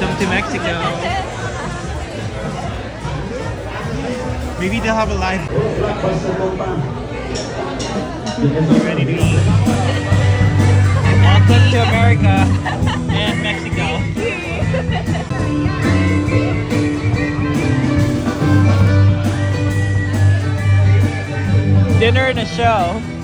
Welcome to Mexico. Maybe they'll have a live. You ready to eat? Welcome to America and Mexico. Dinner and a show.